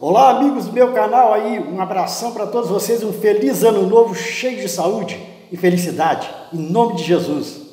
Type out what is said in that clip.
Olá, amigos do meu canal aí, um abração para todos vocês, um feliz ano novo cheio de saúde e felicidade, em nome de Jesus.